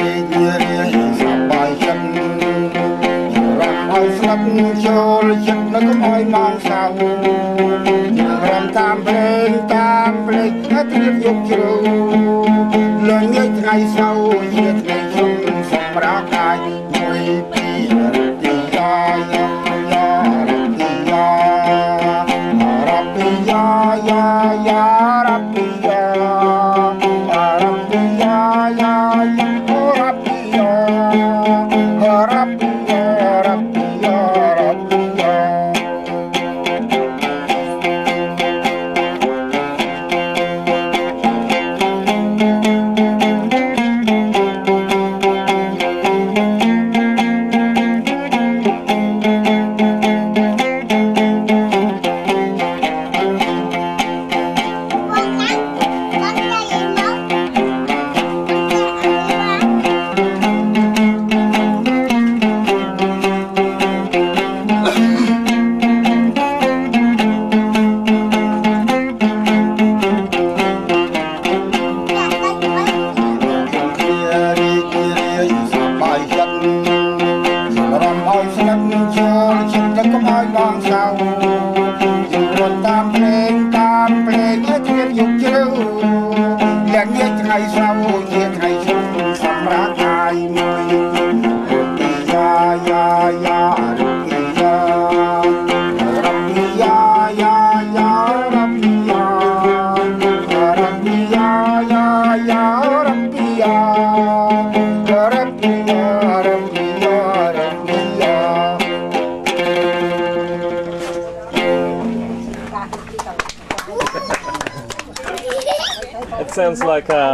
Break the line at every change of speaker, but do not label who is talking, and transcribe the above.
រីករាយសប្បាយចិត្តរំឲ្យស្លាប់ចូលចិត្តនៅកុំឲ្យមកសៅរំតាមភ្លេងតាមភ្លេងតែត្រៀមយកជ្រៅលញញថ្ងៃសៅរ៍ជាថ្ងៃជុំសម្រាប់ ទីយាយាយារ ឲ្យស្និទ្ធចូលចិត្តកុំឲ្យបងសៅយើងរត់តាមភ្លេងតាមភ្លេងឲ្យធៀបយកជ្រៅលែងញថ្ងៃសៅរ៍ជាថ្ងៃជុំសម្រាប់កាយមួយទីយាយាយាទីយារំទីយាយាយារំទីយារំទីយាយាយារំទីយា Rapia, rapia,
It sounds like a